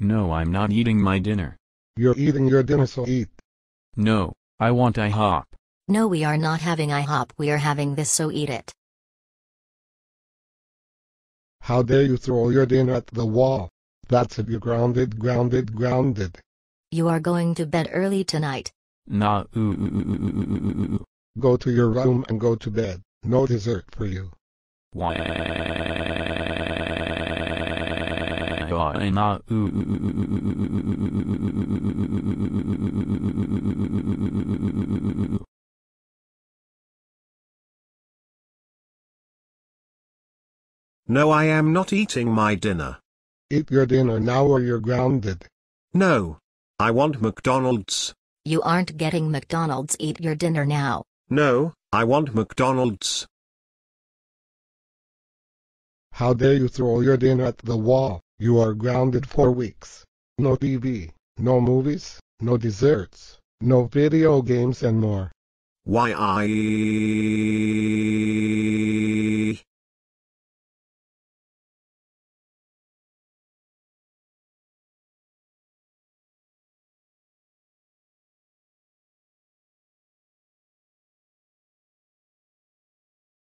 No, I'm not eating my dinner. You're eating your dinner so eat. No, I want IHOP. No, we are not having IHOP, we are having this, so eat it. How dare you throw your dinner at the wall? That's it, you're grounded, grounded, grounded. You are going to bed early tonight. Nah, ooh. Go to your room and go to bed. No dessert for you. Why? No, I am not eating my dinner. Eat your dinner now or you're grounded. No. I want McDonald's. You aren't getting McDonald's, eat your dinner now. No, I want McDonald's. How dare you throw your dinner at the wall? You are grounded for weeks. No TV, no movies, no desserts, no video games and more. Why I